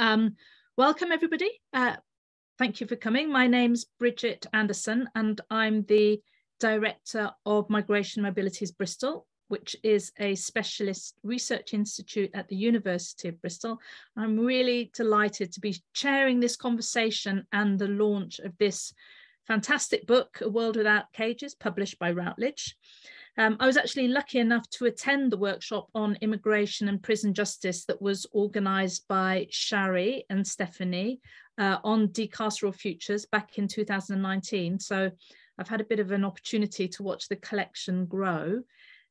Um, welcome, everybody. Uh, thank you for coming. My name's Bridget Anderson, and I'm the Director of Migration Mobilities Bristol, which is a specialist research institute at the University of Bristol. I'm really delighted to be chairing this conversation and the launch of this fantastic book, A World Without Cages, published by Routledge. Um, I was actually lucky enough to attend the workshop on immigration and prison justice that was organised by Sharry and Stephanie uh, on decarceral futures back in 2019. So I've had a bit of an opportunity to watch the collection grow.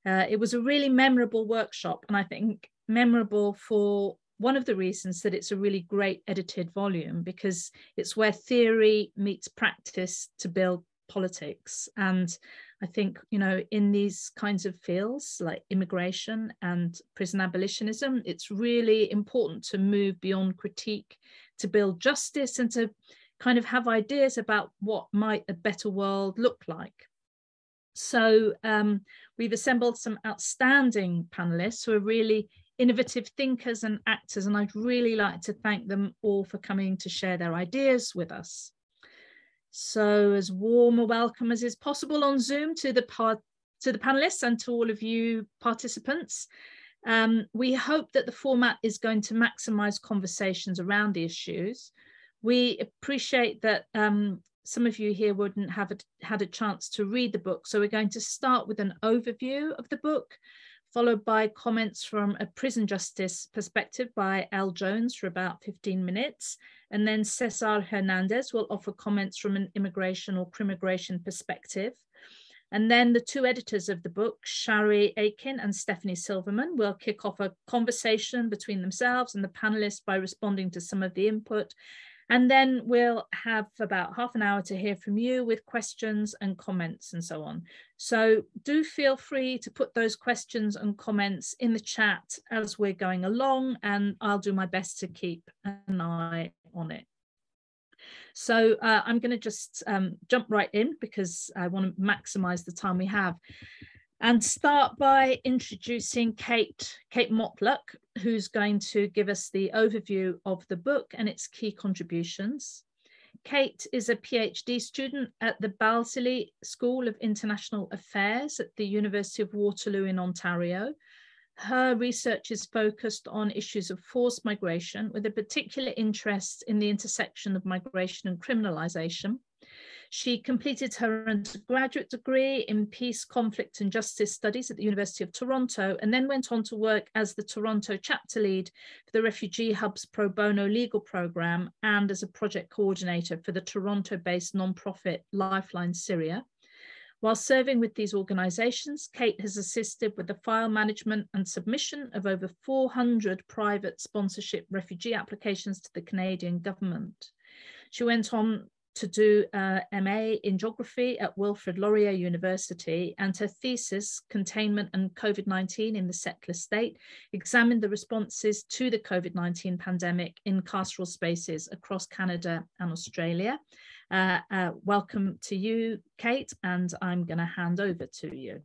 Uh, it was a really memorable workshop, and I think memorable for one of the reasons that it's a really great edited volume because it's where theory meets practice to build politics. And I think, you know, in these kinds of fields like immigration and prison abolitionism, it's really important to move beyond critique to build justice and to kind of have ideas about what might a better world look like. So um, we've assembled some outstanding panelists who are really innovative thinkers and actors, and I'd really like to thank them all for coming to share their ideas with us. So as warm a welcome as is possible on Zoom to the part to the panelists and to all of you participants. Um, we hope that the format is going to maximise conversations around the issues. We appreciate that um, some of you here wouldn't have a, had a chance to read the book, so we're going to start with an overview of the book, followed by comments from a prison justice perspective by El Jones for about 15 minutes, and then Cesar Hernandez will offer comments from an immigration or crimmigration perspective. And then the two editors of the book, Sharry Aiken and Stephanie Silverman, will kick off a conversation between themselves and the panelists by responding to some of the input. And then we'll have about half an hour to hear from you with questions and comments and so on. So do feel free to put those questions and comments in the chat as we're going along, and I'll do my best to keep an eye on it. So uh, I'm going to just um, jump right in because I want to maximize the time we have and start by introducing Kate, Kate Motluk, who's going to give us the overview of the book and its key contributions. Kate is a PhD student at the Balsillie School of International Affairs at the University of Waterloo in Ontario, her research is focused on issues of forced migration with a particular interest in the intersection of migration and criminalization. She completed her undergraduate degree in peace, conflict and justice studies at the University of Toronto and then went on to work as the Toronto chapter lead for the Refugee Hub's pro bono legal program and as a project coordinator for the Toronto-based nonprofit Lifeline Syria. While serving with these organisations, Kate has assisted with the file management and submission of over 400 private sponsorship refugee applications to the Canadian government. She went on to do uh, MA in geography at Wilfrid Laurier University, and her thesis, Containment and COVID 19 in the Settler State, examined the responses to the COVID 19 pandemic in carceral spaces across Canada and Australia. Uh, uh, welcome to you, Kate, and I'm going to hand over to you.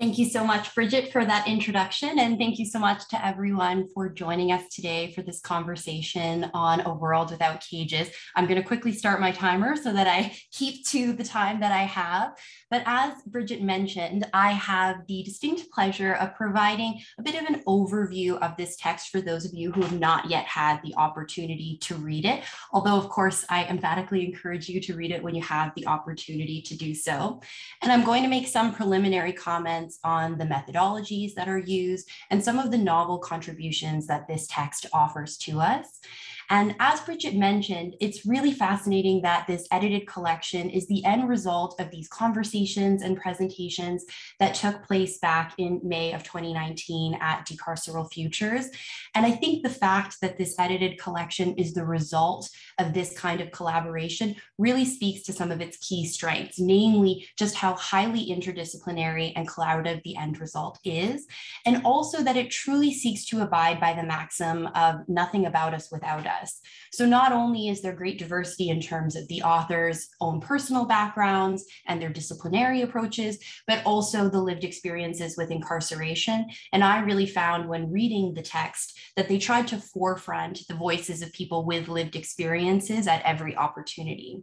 Thank you so much, Bridget, for that introduction. And thank you so much to everyone for joining us today for this conversation on a world without cages. I'm going to quickly start my timer so that I keep to the time that I have. But as Bridget mentioned, I have the distinct pleasure of providing a bit of an overview of this text for those of you who have not yet had the opportunity to read it. Although, of course, I emphatically encourage you to read it when you have the opportunity to do so. And I'm going to make some preliminary comments on the methodologies that are used and some of the novel contributions that this text offers to us. And as Bridget mentioned, it's really fascinating that this edited collection is the end result of these conversations and presentations that took place back in May of 2019 at Decarceral Futures. And I think the fact that this edited collection is the result of this kind of collaboration really speaks to some of its key strengths, namely just how highly interdisciplinary and collaborative the end result is, and also that it truly seeks to abide by the maxim of nothing about us without us us. So not only is there great diversity in terms of the author's own personal backgrounds and their disciplinary approaches, but also the lived experiences with incarceration. And I really found when reading the text that they tried to forefront the voices of people with lived experiences at every opportunity.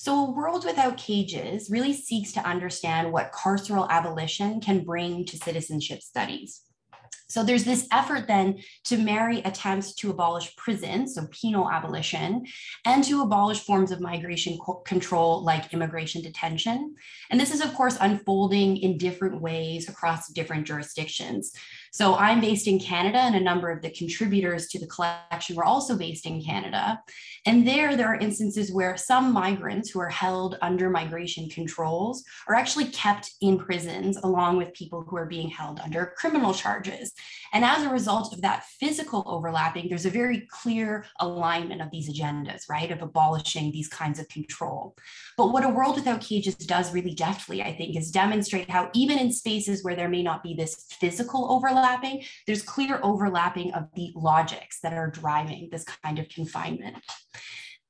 So, A World Without Cages really seeks to understand what carceral abolition can bring to citizenship studies. So there's this effort then to marry attempts to abolish prison, so penal abolition, and to abolish forms of migration co- control like immigration detention. And this is, of course, unfolding in different ways across different jurisdictions. So I'm based in Canada, and a number of the contributors to the collection were also based in Canada. And there, there are instances where some migrants who are held under migration controls are actually kept in prisons along with people who are being held under criminal charges. And as a result of that physical overlapping, there's a very clear alignment of these agendas, right, of abolishing these kinds of control. But what A World Without Cages does really deftly, I think, is demonstrate how even in spaces where there may not be this physical overlapping, there's clear overlapping of the logics that are driving this kind of confinement.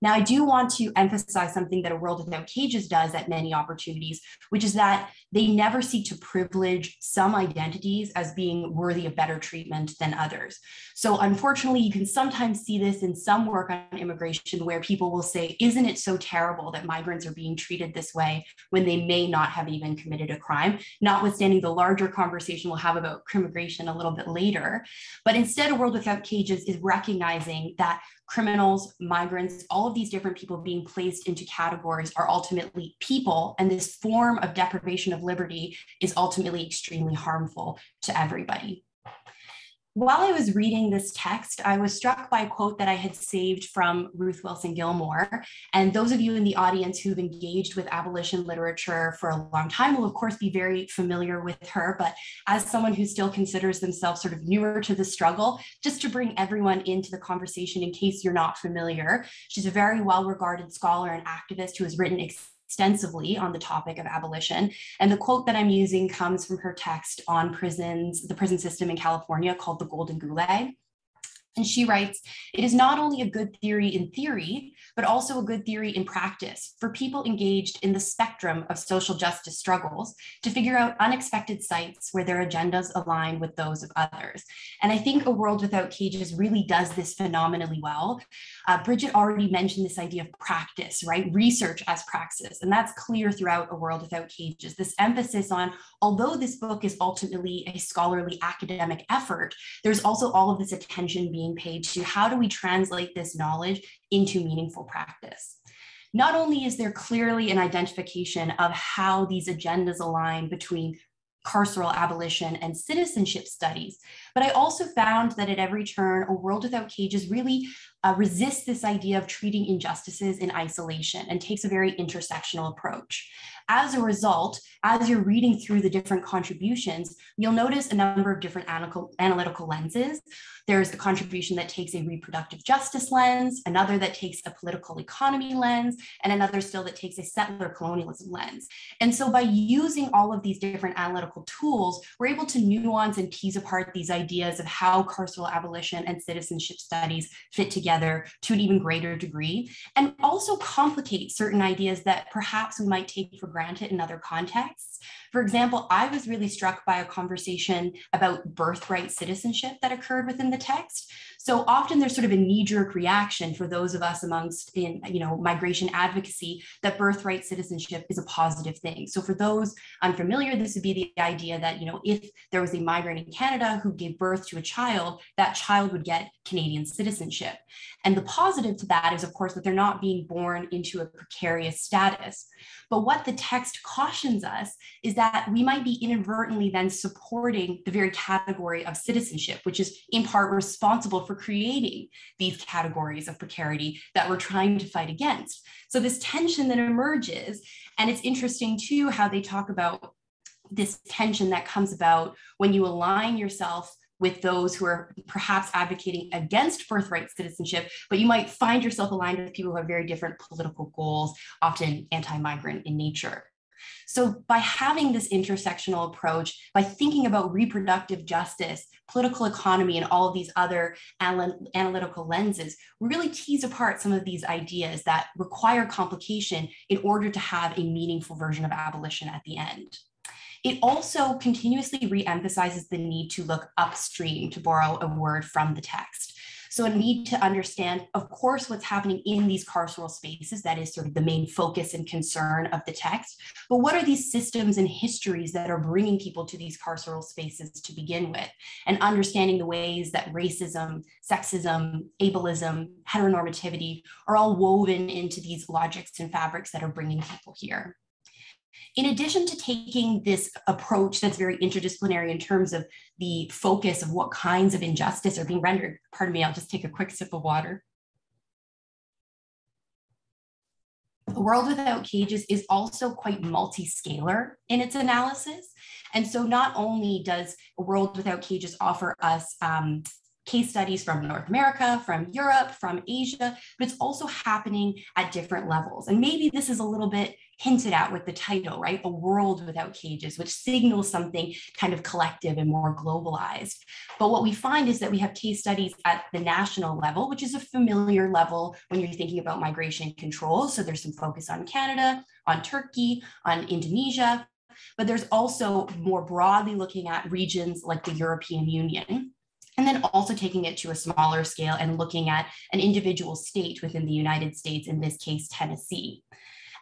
Now, I do want to emphasize something that A World Without Cages does at many opportunities, which is that they never seek to privilege some identities as being worthy of better treatment than others. So, unfortunately, you can sometimes see this in some work on immigration where people will say, Isn't it so terrible that migrants are being treated this way when they may not have even committed a crime? Notwithstanding the larger conversation we'll have about immigration a little bit later. But instead, A World Without Cages is recognizing that criminals, migrants, all of these different people being placed into categories are ultimately people. And this form of deprivation of liberty is ultimately extremely harmful to everybody. While I was reading this text, I was struck by a quote that I had saved from Ruth Wilson Gilmore. And those of you in the audience who've engaged with abolition literature for a long time will, of course, be very familiar with her. But as someone who still considers themselves sort of newer to the struggle, just to bring everyone into the conversation in case you're not familiar, she's a very well regarded scholar and activist who has written extensively on the topic of abolition. And the quote that I'm using comes from her text on prisons, the prison system in California called the Golden Gulag. And she writes, it is not only a good theory in theory, but also a good theory in practice for people engaged in the spectrum of social justice struggles to figure out unexpected sites where their agendas align with those of others. And I think A World Without Cages really does this phenomenally well. Uh, Bridget already mentioned this idea of practice, right? Research as praxis. And that's clear throughout A World Without Cages. This emphasis on, although this book is ultimately a scholarly academic effort, there's also all of this attention being paid to how do we translate this knowledge into meaningful practice. Not only is there clearly an identification of how these agendas align between carceral abolition and citizenship studies, but I also found that at every turn, A World Without Cages really uh, resists this idea of treating injustices in isolation and takes a very intersectional approach. As a result, as you're reading through the different contributions, you'll notice a number of different analytical, lenses. There's a contribution that takes a reproductive justice lens, another that takes a political economy lens, and another still that takes a settler colonialism lens. And so by using all of these different analytical tools, we're able to nuance and tease apart these ideas of how carceral abolition and citizenship studies fit together to an even greater degree, and also complicate certain ideas that perhaps we might take for granted in other contexts. For example, I was really struck by a conversation about birthright citizenship that occurred within the text. So often there's sort of a knee-jerk reaction for those of us amongst in you know migration advocacy that birthright citizenship is a positive thing. So for those unfamiliar, this would be the idea that you know if there was a migrant in Canada who gave birth to a child, that child would get Canadian citizenship. And the positive to that is, of course, that they're not being born into a precarious status. But what the text cautions us is that we might be inadvertently then supporting the very category of citizenship, which is in part responsible for creating these categories of precarity that we're trying to fight against. So, this tension that emerges, and it's interesting too how they talk about this tension that comes about when you align yourself with those who are perhaps advocating against birthright citizenship, but you might find yourself aligned with people who have very different political goals, often anti migrant in nature. So, by having this intersectional approach, by thinking about reproductive justice, political economy, and all of these other anal- analytical lenses, we really tease apart some of these ideas that require complication in order to have a meaningful version of abolition at the end. It also continuously re-emphasizes the need to look upstream, to borrow a word from the text. So a need to understand, of course, what's happening in these carceral spaces. That is sort of the main focus and concern of the text. But what are these systems and histories that are bringing people to these carceral spaces to begin with? And understanding the ways that racism, sexism, ableism, heteronormativity are all woven into these logics and fabrics that are bringing people here. In addition to taking this approach that's very interdisciplinary in terms of the focus of what kinds of injustice are being rendered, pardon me, I'll just take a quick sip of water. A World Without Cages is also quite multi-scalar in its analysis. And so not only does A World Without Cages offer us um, case studies from North America, from Europe, from Asia, but it's also happening at different levels. And maybe this is a little bit hinted at with the title, right? A world without cages, which signals something kind of collective and more globalized. But what we find is that we have case studies at the national level, which is a familiar level when you're thinking about migration control. So there's some focus on Canada, on Turkey, on Indonesia, but there's also more broadly looking at regions like the European Union and then also taking it to a smaller scale and looking at an individual state within the United States, in this case, Tennessee.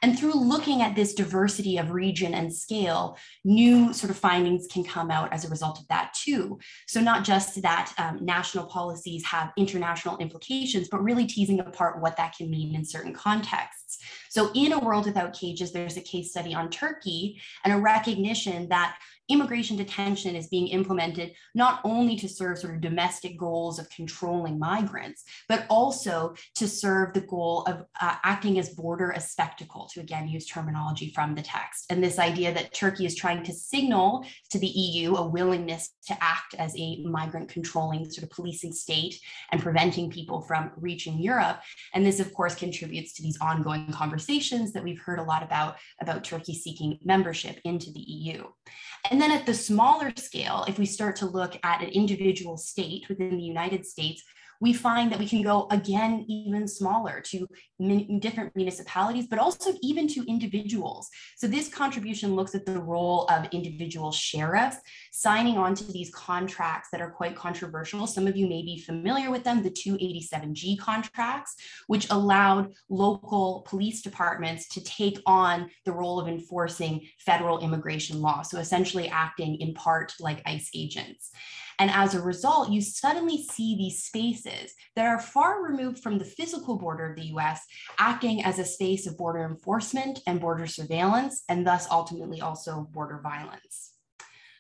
And through looking at this diversity of region and scale, new sort of findings can come out as a result of that too. So not just that um, national policies have international implications, but really teasing apart what that can mean in certain contexts. So in A World Without Cages, there's a case study on Turkey and a recognition that immigration detention is being implemented not only to serve sort of domestic goals of controlling migrants, but also to serve the goal of uh, acting as border a spectacle, to again use terminology from the text. And this idea that Turkey is trying to signal to the EU a willingness to act as a migrant controlling sort of policing state and preventing people from reaching Europe. And this, of course, contributes to these ongoing conversations that we've heard a lot about, about Turkey seeking membership into the EU. And then at the smaller scale, if we start to look at an individual state within the United States, we find that we can go again even smaller to different municipalities, but also even to individuals. So this contribution looks at the role of individual sheriffs signing on to these contracts that are quite controversial. Some of you may be familiar with them, the 287G contracts, which allowed local police departments to take on the role of enforcing federal immigration law. So essentially acting in part like ICE agents. And as a result, you suddenly see these spaces that are far removed from the physical border of the US, acting as a space of border enforcement and border surveillance, and thus ultimately also border violence.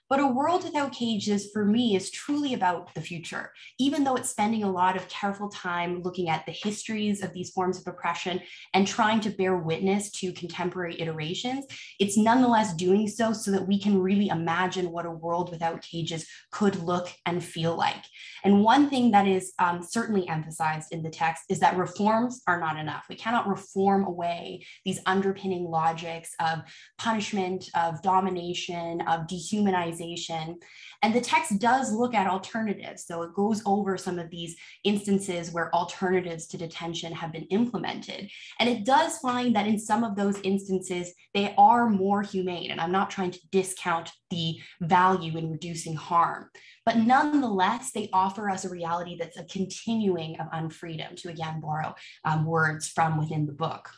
But a world without cages for me is truly about the future, even though it's spending a lot of careful time looking at the histories of these forms of oppression and trying to bear witness to contemporary iterations. It's nonetheless doing so so that we can really imagine what a world without cages could look and feel like. And one thing that is um, certainly emphasized in the text is that reforms are not enough. We cannot reform away these underpinning logics of punishment, of domination, of dehumanization organization. And the text does look at alternatives. So it goes over some of these instances where alternatives to detention have been implemented. And it does find that in some of those instances, they are more humane. And I'm not trying to discount the value in reducing harm. But nonetheless, they offer us a reality that's a continuing of unfreedom, to again borrow um, words from within the book.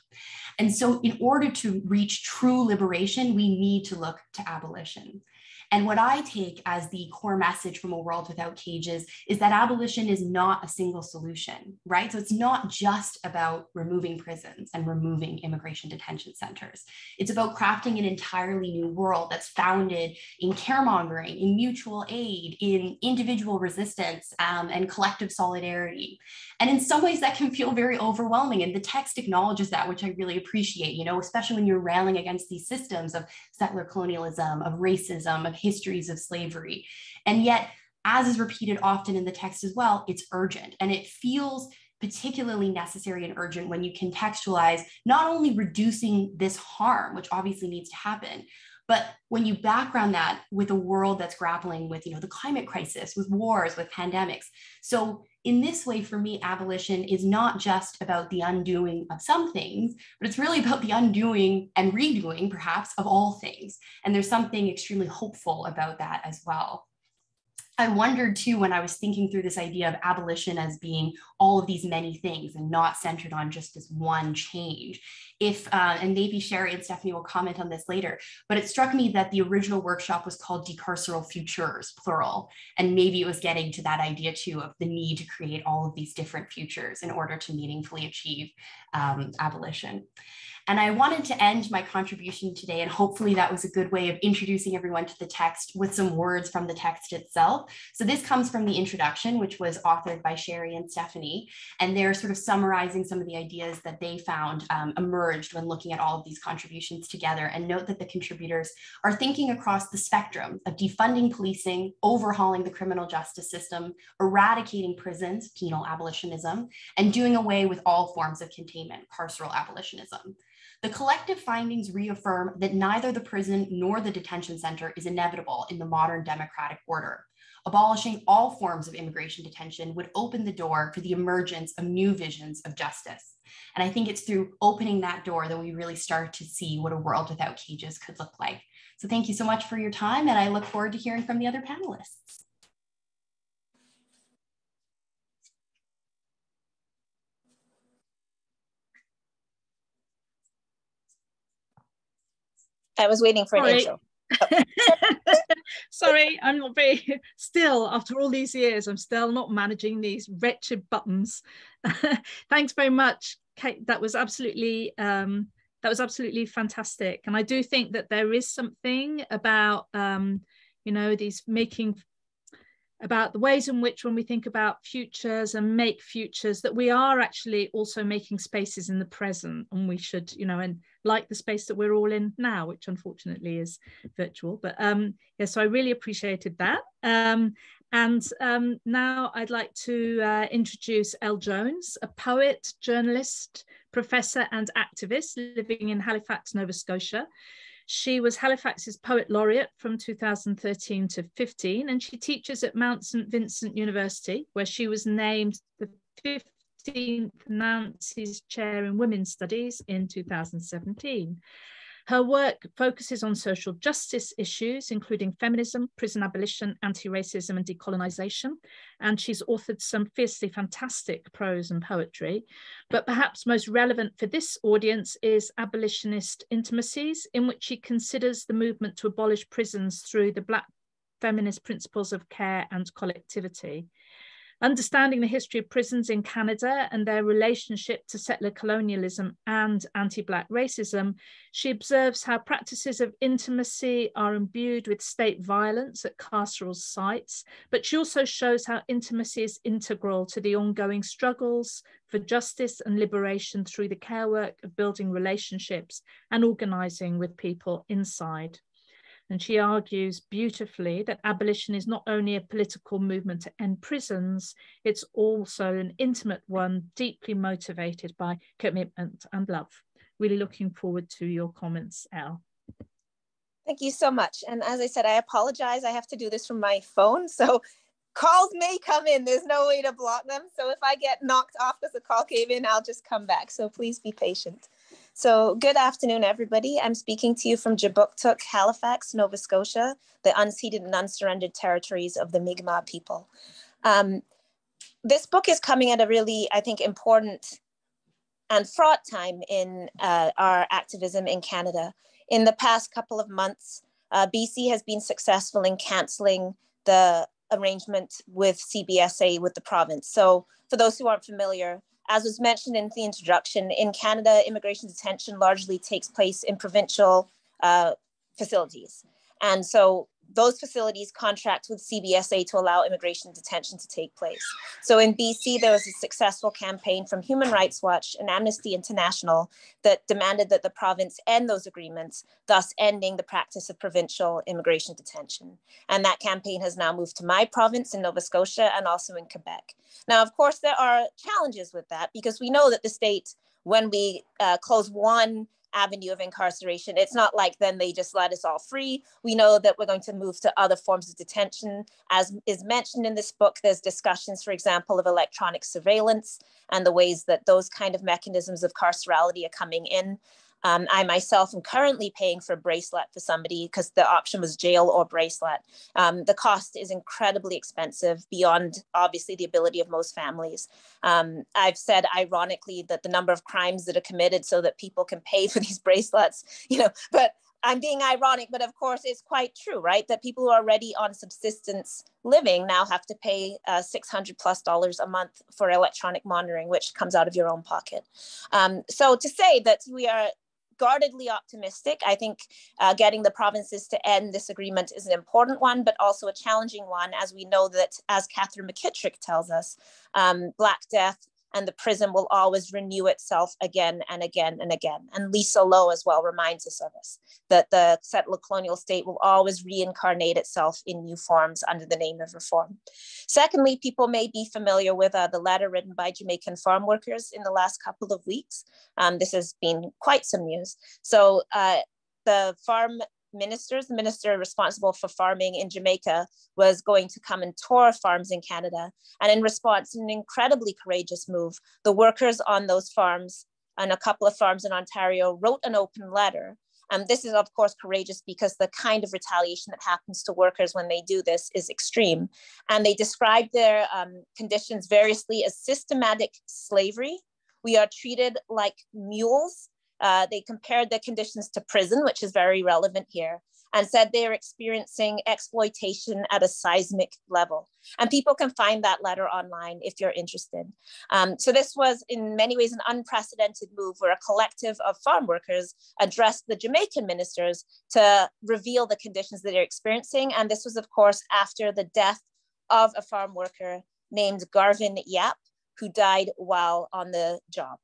And so, in order to reach true liberation, we need to look to abolition. And what I take as the core message from A World Without Cages is that abolition is not a single solution, right? So it's not just about removing prisons and removing immigration detention centers. It's about crafting an entirely new world that's founded in caremongering, in mutual aid, in individual resistance, um, and collective solidarity. And in some ways, that can feel very overwhelming. And the text acknowledges that, which I really appreciate, you know, especially when you're railing against these systems of settler colonialism, of racism, of histories of slavery. And yet, as is repeated often in the text as well, it's urgent and it feels particularly necessary and urgent when you contextualize not only reducing this harm, which obviously needs to happen, but when you background that with a world that's grappling with, you know, the climate crisis, with wars, with pandemics. So in this way, for me, abolition is not just about the undoing of some things, but it's really about the undoing and redoing, perhaps, of all things. And there's something extremely hopeful about that as well. I wondered too when I was thinking through this idea of abolition as being all of these many things and not centered on just this one change. If, uh, and maybe Sharry and Stephanie will comment on this later, but it struck me that the original workshop was called Decarceral Futures, plural. And maybe it was getting to that idea too of the need to create all of these different futures in order to meaningfully achieve um, abolition. And I wanted to end my contribution today, and hopefully that was a good way of introducing everyone to the text with some words from the text itself. So this comes from the introduction, which was authored by Sharry and Stephanie, and they're sort of summarizing some of the ideas that they found um, emerged when looking at all of these contributions together. And note that the contributors are thinking across the spectrum of defunding policing, overhauling the criminal justice system, eradicating prisons, penal abolitionism, and doing away with all forms of containment, carceral abolitionism. The collective findings reaffirm that neither the prison nor the detention center is inevitable in the modern democratic order. Abolishing all forms of immigration detention would open the door for the emergence of new visions of justice. And I think it's through opening that door that we really start to see what a world without cages could look like. So thank you so much for your time, and I look forward to hearing from the other panelists. I was waiting for Sorry. an intro. Oh. Sorry, I'm not very still after all these years. I'm still not managing these wretched buttons. Thanks very much, Kate. That was absolutely um, that was absolutely fantastic. And I do think that there is something about um, you know these making about the ways in which when we think about futures and make futures that we are actually also making spaces in the present and we should you know and like the space that we're all in now which unfortunately is virtual. But um yeah so i really appreciated that. Um and um, now I'd like to uh, introduce El Jones, a poet, journalist, professor, and activist living in Halifax, Nova Scotia. She was Halifax's Poet Laureate from 2013 to 15, and she teaches at Mount St. Vincent University, where she was named the 15th Nancy's Chair in Women's Studies in 2017. Her work focuses on social justice issues, including feminism, prison abolition, anti-racism and decolonization. And she's authored some fiercely fantastic prose and poetry. But perhaps most relevant for this audience is Abolitionist Intimacies, in which she considers the movement to abolish prisons through the Black feminist principles of care and collectivity. Understanding the history of prisons in Canada and their relationship to settler colonialism and anti Black racism, she observes how practices of intimacy are imbued with state violence at carceral sites, but she also shows how intimacy is integral to the ongoing struggles for justice and liberation through the care work of building relationships and organizing with people inside. And she argues beautifully that abolition is not only a political movement to end prisons, it's also an intimate one, deeply motivated by commitment and love. Really looking forward to your comments, El. Thank you so much. And as I said, I apologize. I have to do this from my phone. So calls may come in. There's no way to block them. So if I get knocked off because the call came in, I'll just come back. So please be patient. So, good afternoon, everybody. I'm speaking to you from Kjipuktuk, Halifax, Nova Scotia, the unceded and unsurrendered territories of the Mi'kmaq people. Um, this book is coming at a really, I think, important and fraught time in uh, our activism in Canada. In the past couple of months, uh, BC has been successful in cancelling the arrangement with CBSA with the province. So, for those who aren't familiar, as was mentioned in the introduction, in Canada, immigration detention largely takes place in provincial uh, facilities. And so those facilities contract with CBSA to allow immigration detention to take place. So in BC, there was a successful campaign from Human Rights Watch and Amnesty International that demanded that the province end those agreements, thus ending the practice of provincial immigration detention. And that campaign has now moved to my province in Nova Scotia and also in Quebec. Now, of course, there are challenges with that because we know that the state, when we uh, close one avenue of incarceration. It's not like then they just let us all free. We know that we're going to move to other forms of detention. As is mentioned in this book, there's discussions, for example, of electronic surveillance and the ways that those kind of mechanisms of carcerality are coming in. Um, I myself am currently paying for a bracelet for somebody because the option was jail or bracelet. Um, the cost is incredibly expensive beyond obviously the ability of most families. Um, I've said ironically that the number of crimes that are committed so that people can pay for these bracelets, you know, but I'm being ironic, but of course it's quite true, right? That people who are already on subsistence living now have to pay uh, 600 plus dollars a month for electronic monitoring, which comes out of your own pocket. Um, so to say that we are guardedly optimistic. I think uh, getting the provinces to end this agreement is an important one, but also a challenging one, as we know that, as Katherine McKittrick tells us, um, Black Death and the prison will always renew itself again and again and again. And Lisa Lowe as well reminds us of this, that the settler colonial state will always reincarnate itself in new forms under the name of reform. Secondly, people may be familiar with uh, the letter written by Jamaican farm workers in the last couple of weeks. Um, this has been quite some news. So uh, the farm ministers, the minister responsible for farming in Jamaica was going to come and tour farms in Canada. And in response, an incredibly courageous move, the workers on those farms and a couple of farms in Ontario wrote an open letter. And this is, of course, courageous because the kind of retaliation that happens to workers when they do this is extreme. And they described their um, conditions variously as systematic slavery. We are treated like mules uh, they compared the conditions to prison, which is very relevant here, and said they are experiencing exploitation at a seismic level. And people can find that letter online if you're interested. Um, so this was in many ways an unprecedented move where a collective of farm workers addressed the Jamaican ministers to reveal the conditions that they're experiencing. And this was of course after the death of a farm worker named Garvin Yapp, who died while on the job.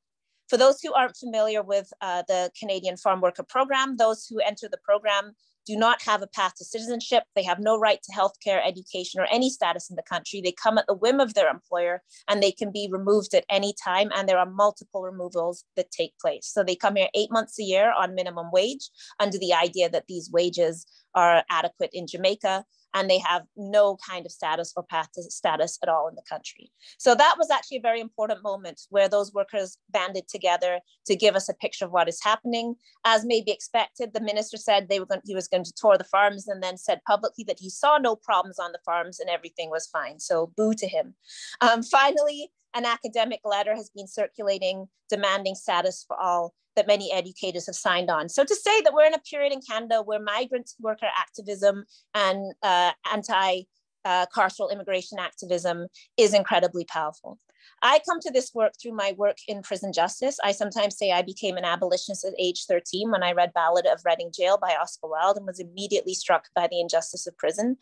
For those who aren't familiar with uh, the Canadian Farm Worker Program, those who enter the program do not have a path to citizenship. They have no right to healthcare, education, or any status in the country. They come at the whim of their employer and they can be removed at any time. And there are multiple removals that take place. So they come here eight months a year on minimum wage under the idea that these wages are adequate in Jamaica and they have no kind of status or path to status at all in the country. So that was actually a very important moment where those workers banded together to give us a picture of what is happening. As may be expected, the minister said they were going, he was going to tour the farms and then said publicly that he saw no problems on the farms and everything was fine. So boo to him. Um, finally, an academic letter has been circulating demanding status for all that many educators have signed on. So to say that we're in a period in Canada where migrant worker activism and uh, anti uh, carceral immigration activism is incredibly powerful. I come to this work through my work in prison justice. I sometimes say I became an abolitionist at age 13 when I read Ballad of Reading Gaol by Oscar Wilde and was immediately struck by the injustice of prison.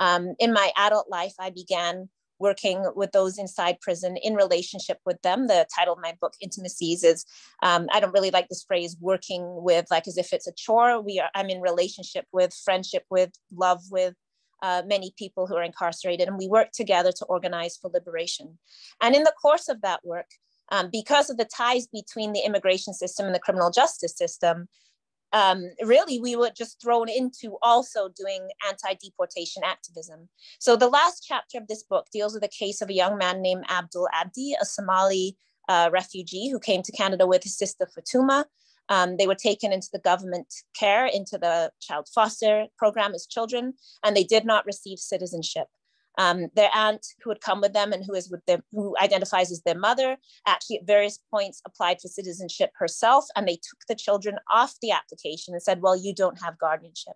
Um, in my adult life, I began working with those inside prison in relationship with them. The title of my book, Intimacies, is um, I don't really like this phrase working with, like as if it's a chore. We are, I'm in relationship with, friendship with, love with, uh, many people who are incarcerated, and we work together to organize for liberation. And in the course of that work, um, because of the ties between the immigration system and the criminal justice system, um, really we were just thrown into also doing anti-deportation activism. So the last chapter of this book deals with the case of a young man named Abdul Abdi, a Somali uh, refugee who came to Canada with his sister Fatuma. Um, they were taken into the government care, into the child foster program as children, and they did not receive citizenship. Um, their aunt, who had come with them and who is with them, who identifies as their mother, actually at various points applied for citizenship herself, and they took the children off the application and said, "Well, you don't have guardianship."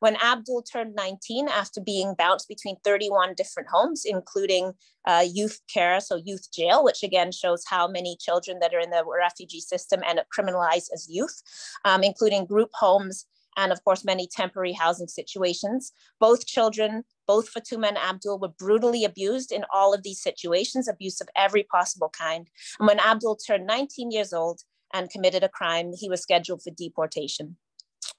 When Abdul turned 19, after being bounced between 31 different homes, including uh, youth care, so youth jail, which again shows how many children that are in the refugee system end up criminalized as youth, um, including group homes and of course many temporary housing situations. Both children, both Fatuma and Abdul were brutally abused in all of these situations, abuse of every possible kind. And when Abdul turned 19 years old and committed a crime, he was scheduled for deportation.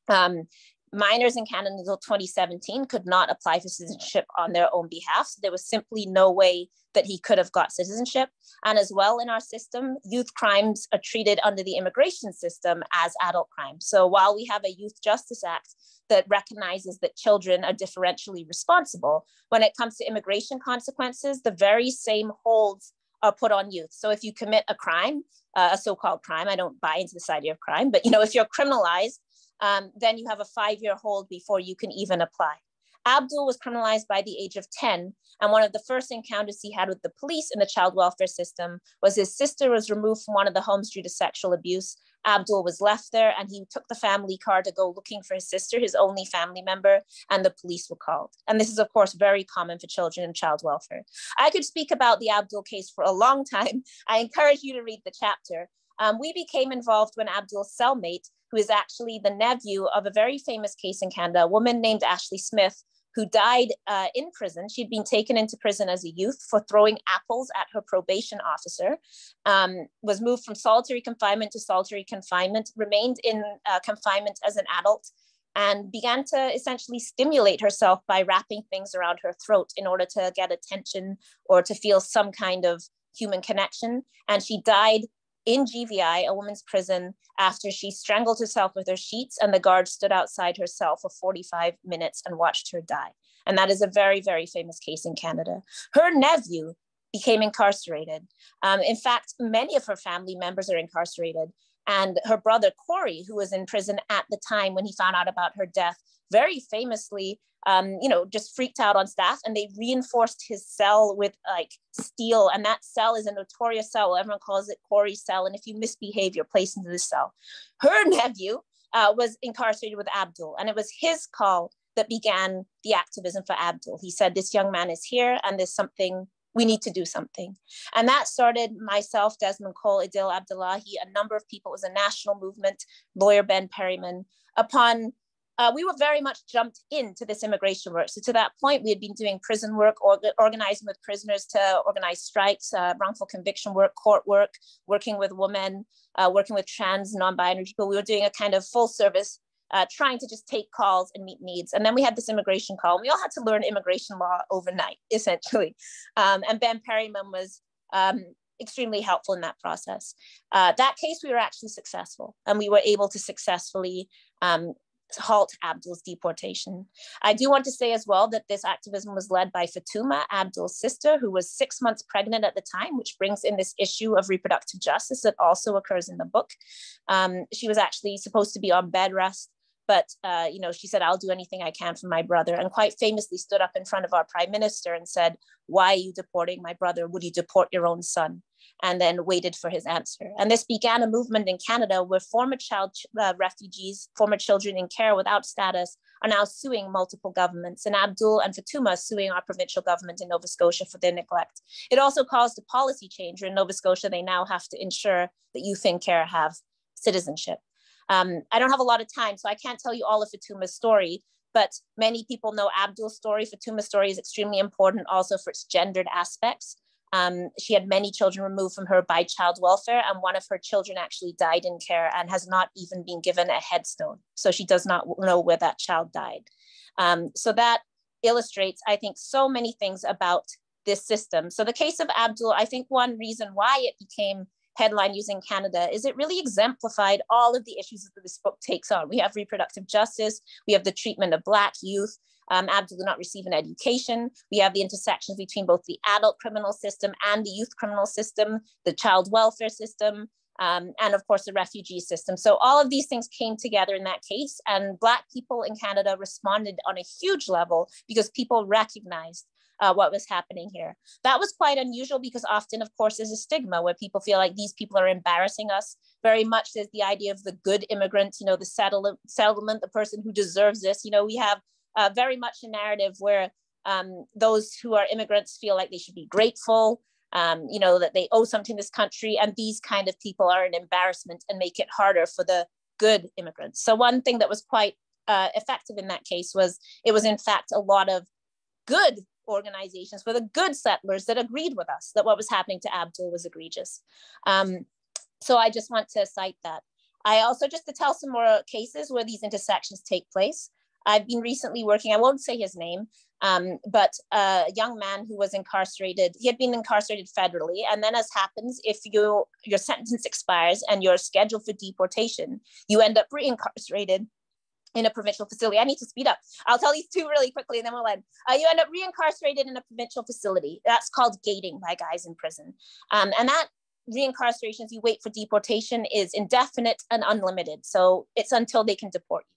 Um, minors in Canada until 2017 could not apply for citizenship on their own behalf. So there was simply no way that he could have got citizenship. And as well in our system, youth crimes are treated under the immigration system as adult crimes. So while we have a Youth Justice Act that recognizes that children are differentially responsible, when it comes to immigration consequences, the very same holds are put on youth. So if you commit a crime, uh, a so-called crime, I don't buy into this idea of crime, but you know, if you're criminalized, um, then you have a five-year hold before you can even apply. Abdul was criminalized by the age of 10. And one of the first encounters he had with the police in the child welfare system was his sister was removed from one of the homes due to sexual abuse. Abdul was left there and he took the family car to go looking for his sister, his only family member, and the police were called. And this is, of course, very common for children in child welfare. I could speak about the Abdul case for a long time. I encourage you to read the chapter. Um, we became involved when Abdul's cellmate, who is actually the nephew of a very famous case in Canada, a woman named Ashley Smith, who died uh, in prison. She'd been taken into prison as a youth for throwing apples at her probation officer, um, was moved from solitary confinement to solitary confinement, remained in uh, confinement as an adult, and began to essentially stimulate herself by wrapping things around her throat in order to get attention or to feel some kind of human connection. And she died in GVI, a woman's prison, after she strangled herself with her sheets and the guard stood outside her cell for 45 minutes and watched her die. And that is a very, very famous case in Canada. Her nephew became incarcerated. Um, in fact, many of her family members are incarcerated. And her brother, Corey, who was in prison at the time when he found out about her death, very famously um, you know, just freaked out on staff and they reinforced his cell with like steel. And that cell is a notorious cell. Everyone calls it Corey's cell. And if you misbehave, you're placed into this cell. Her nephew uh, was incarcerated with Abdul, and it was his call that began the activism for Abdul. He said, This young man is here, and there's something we need to do something. And that started myself, Desmond Cole, Idil Abdillahi, a number of people. It was a national movement, lawyer Ben Perryman, upon uh, we were very much jumped into this immigration work. So to that point, we had been doing prison work, or, organizing with prisoners to organize strikes, uh, wrongful conviction work, court work, working with women, uh, working with trans, non-binary people. We were doing a kind of full service, uh, trying to just take calls and meet needs. And then we had this immigration call. And we all had to learn immigration law overnight, essentially. Um, and Ben Perryman was um, extremely helpful in that process. Uh, that case, we were actually successful, and we were able to successfully um, halt Abdul's deportation. I do want to say as well that this activism was led by Fatuma, Abdul's sister, who was six months pregnant at the time, which brings in this issue of reproductive justice that also occurs in the book. Um, she was actually supposed to be on bed rest but uh, you know she said i'll do anything i can for my brother and quite famously stood up in front of our prime minister and said why are you deporting my brother would you deport your own son and then waited for his answer. And this began a movement in canada where former child uh, refugees former children in care without status are now suing multiple governments. And abdul and fatuma are suing our provincial government in nova scotia for their neglect. It also caused a policy change where in nova scotia. They now have to ensure that youth in care have citizenship. Um, I don't have a lot of time, so I can't tell you all of Fatuma's story, but many people know Abdul's story. Fatuma's story is extremely important also for its gendered aspects. Um, she had many children removed from her by child welfare, and one of her children actually died in care and has not even been given a headstone. So she does not know where that child died. Um, so that illustrates, I think, so many things about this system. So the case of Abdul, I think one reason why it became headline using Canada is it really exemplified all of the issues that this book takes on. We have reproductive justice, we have the treatment of Black youth, um, absolutely not receive an education. We have the intersections between both the adult criminal system and the youth criminal system, the child welfare system, um, and of course the refugee system. So all of these things came together in that case and Black people in Canada responded on a huge level because people recognized uh, what was happening here. That was quite unusual because often, of course, there's a stigma where people feel like these people are embarrassing us. Very much there's the idea of the good immigrant, you know, the settlement, settlement the person who deserves this. You know, we have uh, very much a narrative where um, those who are immigrants feel like they should be grateful, um, you know, that they owe something to this country. And these kind of people are an embarrassment and make it harder for the good immigrants. So one thing that was quite uh, effective in that case was it was in fact a lot of good organizations for the good settlers that agreed with us that what was happening to Abdul was egregious. Um, so I just want to cite that. I also just to tell some more cases where these intersections take place. I've been recently working, I won't say his name, um, but a young man who was incarcerated, he had been incarcerated federally. And then as happens, if you, your sentence expires and you're scheduled for deportation, you end up reincarcerated in a provincial facility. I need to speed up. I'll tell these two really quickly and then we'll end. Uh, you end up reincarcerated in a provincial facility. That's called gating by guys in prison. Um, and that reincarceration, as you wait for deportation, is indefinite and unlimited. So it's until they can deport you.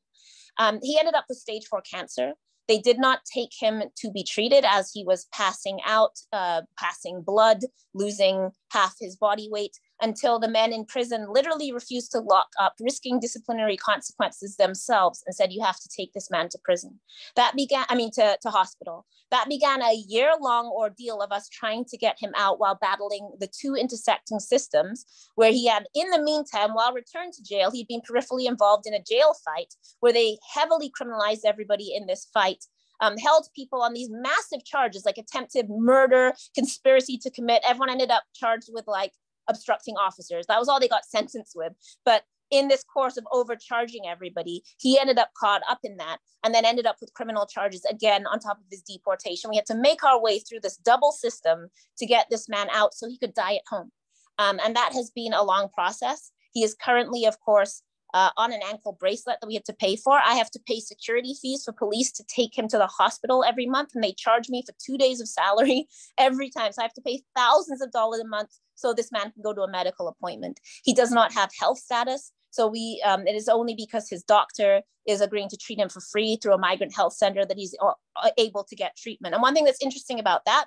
Um, he ended up with stage four cancer. They did not take him to be treated as he was passing out, uh, passing blood, losing half his body weight until the men in prison literally refused to lock up, risking disciplinary consequences themselves and said, you have to take this man to prison. That began, I mean, to, to hospital. That began a year long ordeal of us trying to get him out while battling the two intersecting systems, where he had, in the meantime, while returned to jail, he'd been peripherally involved in a jail fight where they heavily criminalized everybody in this fight um, held people on these massive charges like attempted murder, conspiracy to commit. Everyone ended up charged with like obstructing officers. That was all they got sentenced with. But in this course of overcharging everybody, he ended up caught up in that and then ended up with criminal charges again on top of his deportation. We had to make our way through this double system to get this man out so he could die at home. Um, and that has been a long process. He is currently, of course, uh, on an ankle bracelet that we had to pay for. I have to pay security fees for police to take him to the hospital every month, and they charge me for two days of salary every time. So I have to pay thousands of dollars a month so this man can go to a medical appointment. He does not have health status. So we, um, it is only because his doctor is agreeing to treat him for free through a migrant health center that he's uh, uh, able to get treatment. And one thing that's interesting about that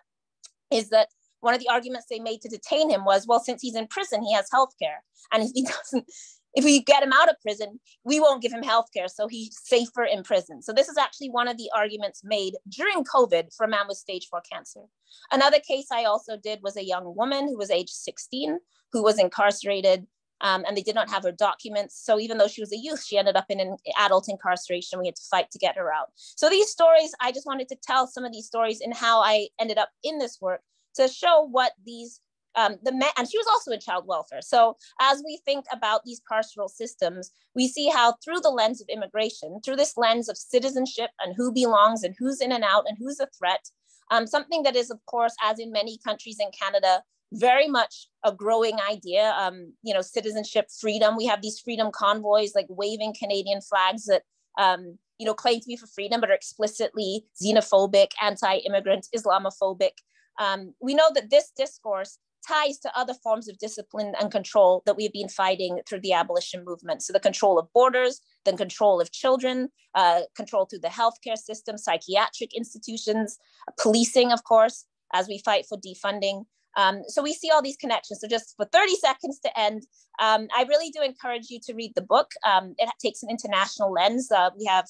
is that one of the arguments they made to detain him was, well, since he's in prison, he has health care. And if he doesn't, if we get him out of prison, we won't give him health care, so he's safer in prison. So this is actually one of the arguments made during COVID for a man with stage four cancer. Another case I also did was a young woman who was age 16, who was incarcerated um, and they did not have her documents. So even though she was a youth, she ended up in an adult incarceration. We had to fight to get her out. So these stories, I just wanted to tell some of these stories and how I ended up in this work to show what these um, the man, and she was also in child welfare. So as we think about these carceral systems, we see how through the lens of immigration, through this lens of citizenship and who belongs and who's in and out and who's a threat, um, something that is, of course, as in many countries in Canada, very much a growing idea. Um, you know, citizenship, freedom. We have these freedom convoys, like waving Canadian flags that um, you know claim to be for freedom, but are explicitly xenophobic, anti-immigrant, Islamophobic. Um, we know that this discourse ties to other forms of discipline and control that we've been fighting through the abolition movement. So the control of borders, the control of children, uh, control through the healthcare system, psychiatric institutions, policing, of course, as we fight for defunding. Um, so we see all these connections. So just for 30 seconds to end, um, I really do encourage you to read the book. Um, it takes an international lens. Uh, we have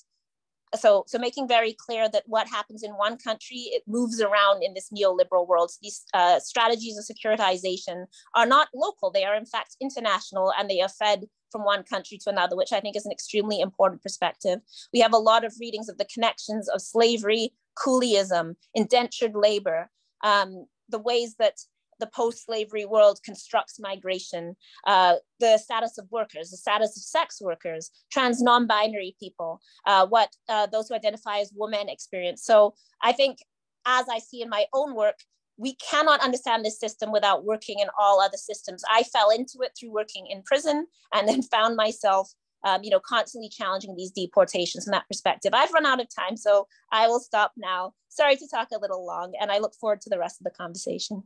so so making very clear that what happens in one country it moves around in this neoliberal world. So these uh, strategies of securitization are not local. They are in fact international and they are fed from one country to another which i think is an extremely important perspective. We have a lot of readings of the connections of slavery coolieism indentured labor um, the ways that the post-slavery world constructs migration, uh, the status of workers, the status of sex workers, trans non-binary people, uh, what uh, those who identify as women experience. So I think as I see in my own work, we cannot understand this system without working in all other systems. I fell into it through working in prison and then found myself um, you know, constantly challenging these deportations from that perspective. I've run out of time, so I will stop now. Sorry to talk a little long, and I look forward to the rest of the conversation.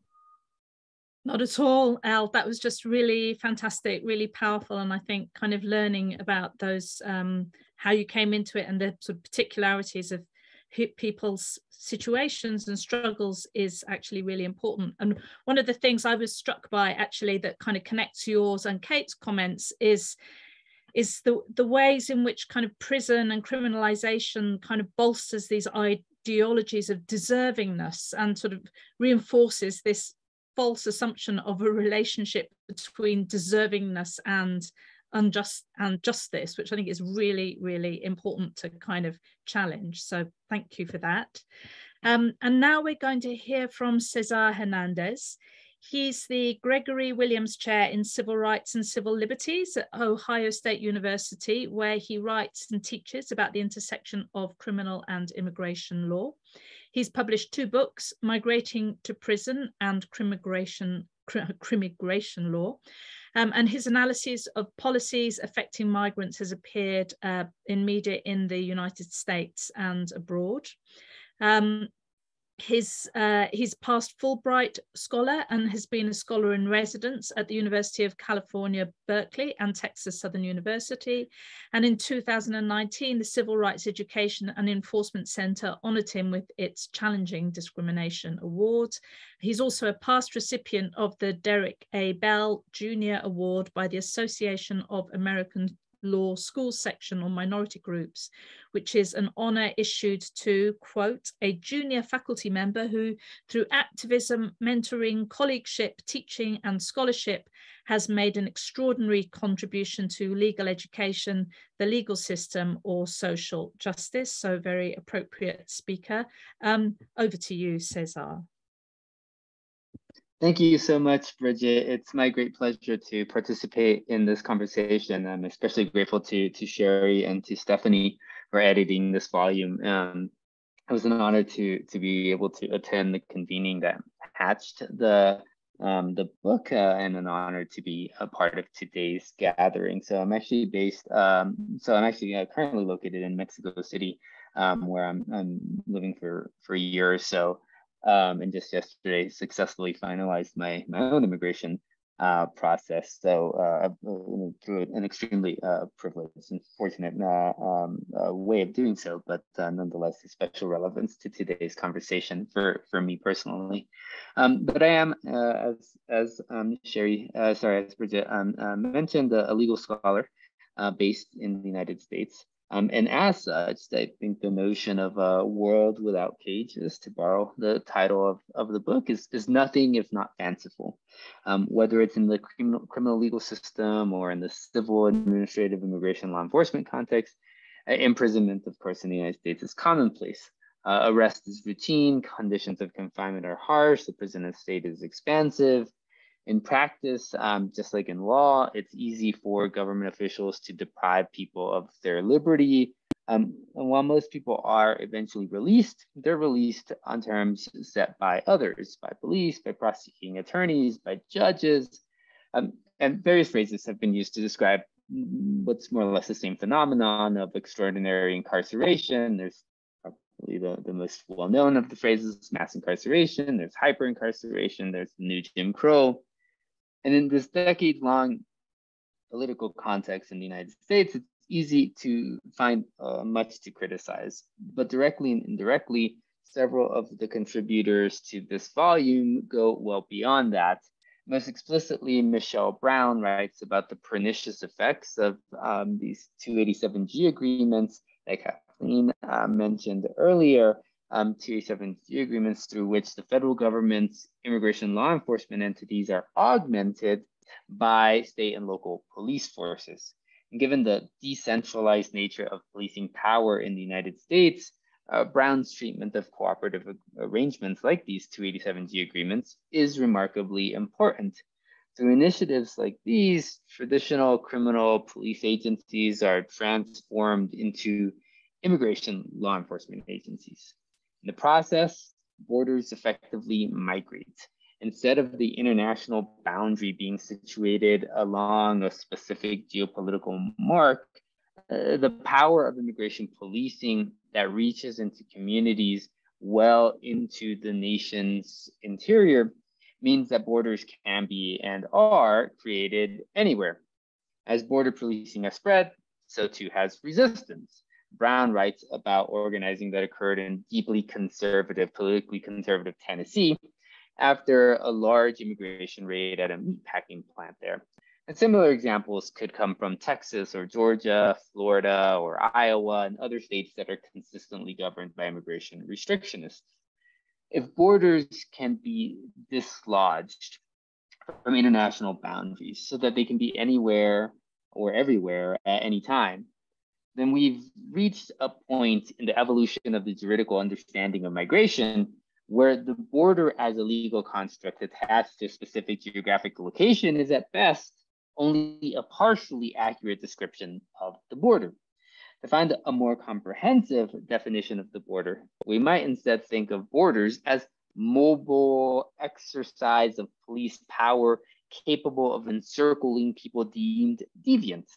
Not at all, El. That was just really fantastic, really powerful. And I think kind of learning about those, um, how you came into it and the sort of particularities of people's situations and struggles is actually really important. And one of the things I was struck by actually that kind of connects yours and Kate's comments is is the the ways in which kind of prison and criminalization kind of bolsters these ideologies of deservingness and sort of reinforces this false assumption of a relationship between deservingness and unjust and justice, which I think is really, really important to kind of challenge. So thank you for that. Um, and now we're going to hear from Cesar Hernandez. He's the Gregory Williams Chair in Civil Rights and Civil Liberties at Ohio State University, where he writes and teaches about the intersection of criminal and immigration law. He's published two books, Migrating to Prison and Crimmigration, Crimmigration Law. Um, and his analysis of policies affecting migrants has appeared uh, in media in the United States and abroad. Um, his uh, he's past Fulbright scholar and has been a scholar in residence at the University of California, Berkeley and Texas Southern University. And in 2019, the Civil Rights Education and Enforcement Center honored him with its Challenging Discrimination Award. He's also a past recipient of the Derrick A. Bell Jr. Award by the Association of American Law School section on minority groups, which is an honour issued to, quote, a junior faculty member who, through activism, mentoring, colleagueship, teaching, and scholarship, has made an extraordinary contribution to legal education, the legal system, or social justice. So, very appropriate speaker. Um, over to you, Cesar. Thank you so much, Bridget. It's my great pleasure to participate in this conversation. I'm especially grateful to, to Sharry and to Stephanie for editing this volume. Um, it was an honor to, to be able to attend the convening that hatched the, um, the book uh, and an honor to be a part of today's gathering. So I'm actually based, um, so I'm actually uh, currently located in Mexico City, um, where I'm, I'm living for, for a year or so um, and just yesterday successfully finalized my my own immigration uh, process. So uh, through an extremely uh, privileged and fortunate uh, um, uh, way of doing so, but uh, nonetheless a special relevance to today's conversation for for me personally. Um, but I am, as as um, Sharry, sorry, as Bridget um, mentioned, a legal scholar based in the United States. Um, and as such, I think the notion of a world without cages, to borrow the title of, of the book, is, is nothing if not fanciful. Um, whether it's in the criminal, criminal legal system or in the civil, administrative, immigration, law enforcement context, uh, imprisonment, of course, in the United States is commonplace. Uh, arrest is routine, conditions of confinement are harsh, the prison estate is expansive, in practice, um, just like in law, it's easy for government officials to deprive people of their liberty. Um, and while most people are eventually released, they're released on terms set by others, by police, by prosecuting attorneys, by judges. Um, and various phrases have been used to describe what's more or less the same phenomenon of extraordinary incarceration. There's probably the, the most well known of the phrases mass incarceration, there's hyper incarceration, there's the new Jim Crow. And in this decade long political context in the United States, it's easy to find uh, much to criticize. But directly and indirectly, several of the contributors to this volume go well beyond that. Most explicitly, Michelle Brown writes about the pernicious effects of um, these 287G agreements that Kathleen uh, mentioned earlier, um, 287G agreements through which the federal government's immigration law enforcement entities are augmented by state and local police forces. And given the decentralized nature of policing power in the United States, uh, Brown's treatment of cooperative arrangements like these 287G agreements is remarkably important. Through initiatives like these, traditional criminal police agencies are transformed into immigration law enforcement agencies. In the process, borders effectively migrate. Instead of the international boundary being situated along a specific geopolitical mark, uh, the power of immigration policing that reaches into communities well into the nation's interior means that borders can be and are created anywhere. As border policing has spread, so too has resistance. Brown writes about organizing that occurred in deeply conservative, politically conservative Tennessee after a large immigration raid at a meatpacking plant there. And similar examples could come from Texas or Georgia, Florida, or Iowa, and other states that are consistently governed by immigration restrictionists. If borders can be dislodged from international boundaries so that they can be anywhere or everywhere at any time, then we've reached a point in the evolution of the juridical understanding of migration where the border as a legal construct attached to a specific geographic location is at best only a partially accurate description of the border. To find a more comprehensive definition of the border, we might instead think of borders as mobile exercise of police power capable of encircling people deemed deviant.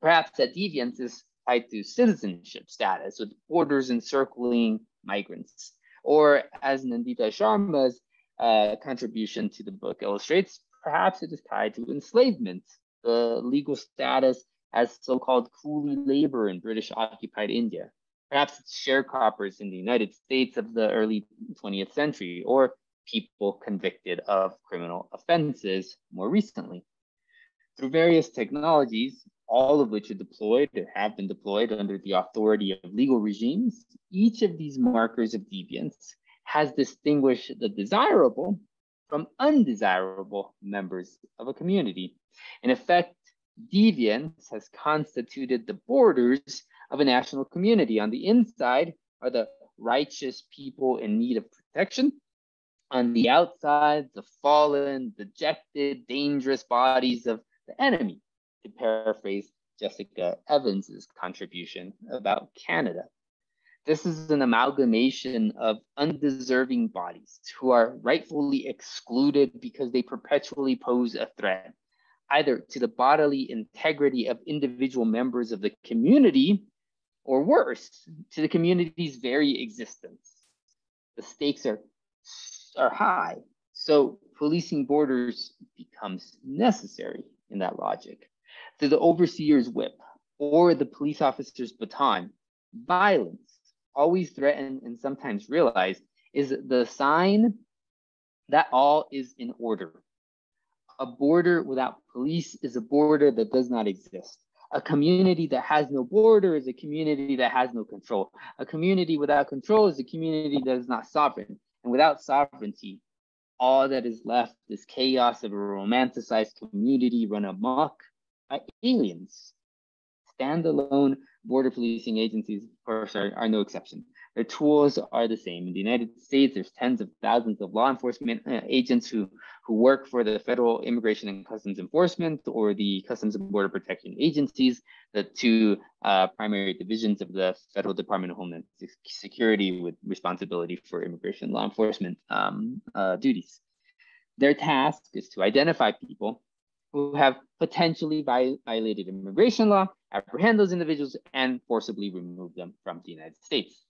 Perhaps that deviance is tied to citizenship status, with borders encircling migrants. Or as Nandita Sharma's uh, contribution to the book illustrates, perhaps it is tied to enslavement, the legal status as so-called coolie labor in British occupied India. Perhaps it's sharecroppers in the United States of the early 20th century, or people convicted of criminal offenses more recently. Through various technologies, all of which are deployed or have been deployed under the authority of legal regimes, each of these markers of deviance has distinguished the desirable from undesirable members of a community. In effect, deviance has constituted the borders of a national community. On the inside are the righteous people in need of protection. On the outside, the fallen, dejected, dangerous bodies of the enemy, to paraphrase Jessica Evans's contribution about Canada. This is an amalgamation of undeserving bodies who are rightfully excluded because they perpetually pose a threat, either to the bodily integrity of individual members of the community, or worse, to the community's very existence. The stakes are, are high, so policing borders becomes necessary in that logic. Through the overseer's whip or the police officer's baton, violence always threatened and sometimes realized, is the sign that all is in order. A border without police is a border that does not exist. A community that has no border is a community that has no control. A community without control is a community that is not sovereign. And without sovereignty, all that is left is chaos of a romanticized community run amok aliens. Standalone border policing agencies, of course, are, are no exception. Their tools are the same. In the United States, there's tens of thousands of law enforcement uh, agents who, who work for the Federal Immigration and Customs Enforcement or the Customs and Border Protection Agencies, the two uh, primary divisions of the Federal Department of Homeland Security with responsibility for immigration law enforcement um, uh, duties. Their task is to identify people who have potentially violated immigration law, apprehend those individuals, and forcibly remove them from the United States.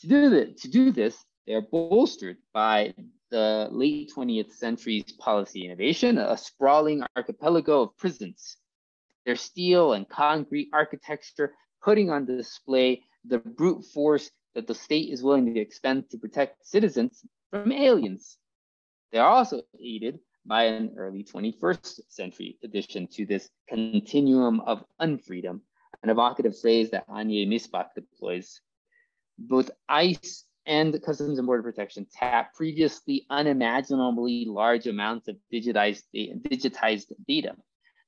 To do, this, to do this, they are bolstered by the late 20th century's policy innovation, a sprawling archipelago of prisons. Their steel and concrete architecture putting on display the brute force that the state is willing to expend to protect citizens from aliens. They are also aided by an early 21st century addition to this continuum of unfreedom, an evocative phrase that Anya Misbach deploys. Both ICE and Customs and Border Protection tap previously unimaginably large amounts of digitized, digitized data,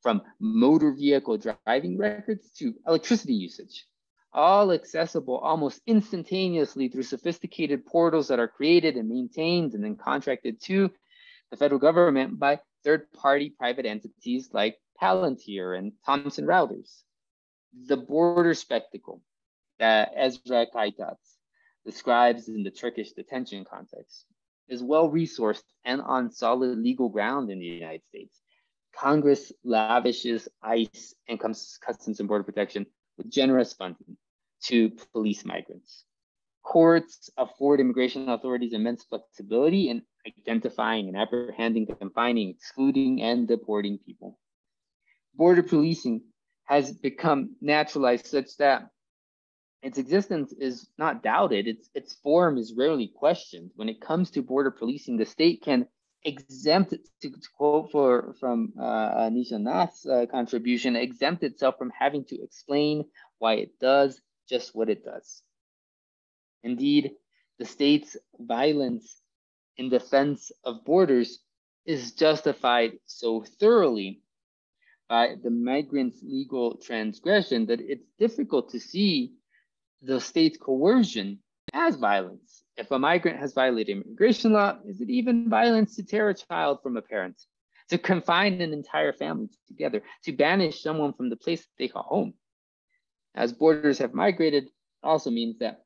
from motor vehicle driving records to electricity usage, all accessible almost instantaneously through sophisticated portals that are created and maintained and then contracted to the federal government by third-party private entities like Palantir and Thomson Reuters. The border spectacle that Esra Kaytaz describes in the Turkish detention context is well resourced and on solid legal ground in the United States. Congress lavishes ICE and Customs and Border Protection with generous funding to police migrants. Courts afford immigration authorities immense flexibility in identifying and apprehending, confining, excluding, and deporting people. Border policing has become naturalized such that its existence is not doubted, its, its form is rarely questioned. When it comes to border policing, the state can exempt, to, to quote for, from uh, Nisha Nath's uh, contribution, exempt itself from having to explain why it does just what it does. Indeed, the state's violence in defense of borders is justified so thoroughly by the migrant's legal transgression that it's difficult to see the state's coercion as violence. If a migrant has violated immigration law, is it even violence to tear a child from a parent, to confine an entire family together, to banish someone from the place they call home? As borders have migrated, also means that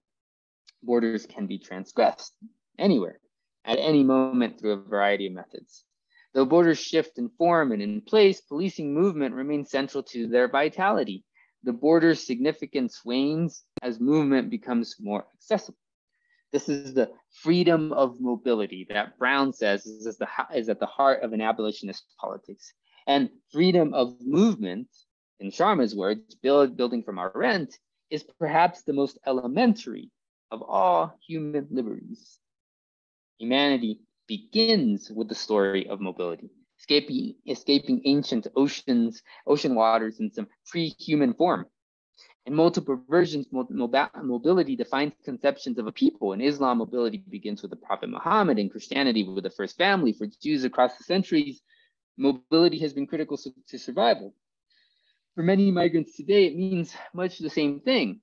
borders can be transgressed anywhere, at any moment through a variety of methods. Though borders shift in form and in place, policing movement remains central to their vitality. The border's significance wanes as movement becomes more accessible. This is the freedom of mobility that Brown says is, the, is at the heart of an abolitionist politics. And freedom of movement, in Sharma's words, build, building from Arendt, is perhaps the most elementary of all human liberties. Humanity begins with the story of mobility, escaping, escaping ancient oceans, ocean waters in some pre-human form. In multiple versions, mobility defines conceptions of a people. In Islam, mobility begins with the Prophet Muhammad. In Christianity, with the first family. For Jews across the centuries, mobility has been critical to survival. For many migrants today, it means much the same thing.